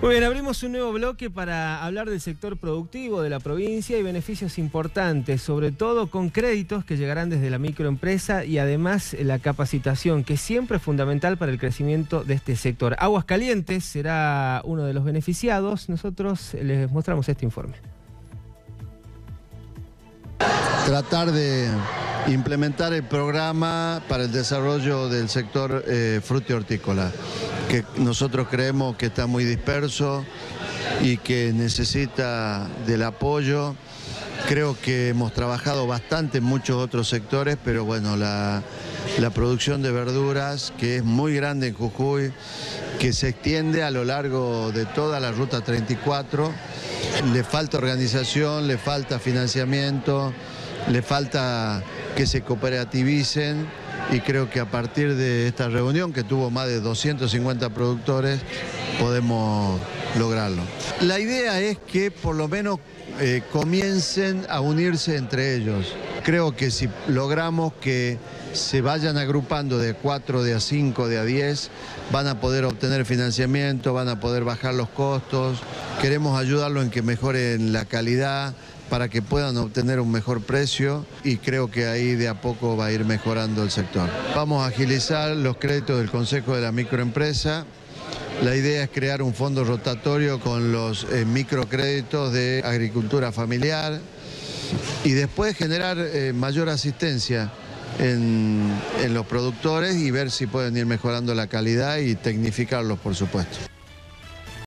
Muy bien, abrimos un nuevo bloque para hablar del sector productivo de la provincia y beneficios importantes, sobre todo con créditos que llegarán desde la microempresa y además la capacitación, que siempre es fundamental para el crecimiento de este sector. Aguas Calientes será uno de los beneficiados. Nosotros les mostramos este informe. Tratar de implementar el programa para el desarrollo del sector eh, hortícola, que nosotros creemos que está muy disperso y que necesita del apoyo. Creo que hemos trabajado bastante en muchos otros sectores, pero bueno, la, la producción de verduras, que es muy grande en Jujuy, que se extiende a lo largo de toda la Ruta 34, le falta organización, le falta financiamiento, le falta que se cooperativicen y creo que a partir de esta reunión que tuvo más de 250 productores podemos lograrlo. La idea es que por lo menos eh, comiencen a unirse entre ellos. Creo que si logramos que se vayan agrupando de 4, de a 5, de a 10, van a poder obtener financiamiento, van a poder bajar los costos. Queremos ayudarlo en que mejoren la calidad, para que puedan obtener un mejor precio y creo que ahí de a poco va a ir mejorando el sector. Vamos a agilizar los créditos del Consejo de la Microempresa. La idea es crear un fondo rotatorio con los eh, microcréditos de agricultura familiar y después generar eh, mayor asistencia en los productores y ver si pueden ir mejorando la calidad y tecnificarlos, por supuesto.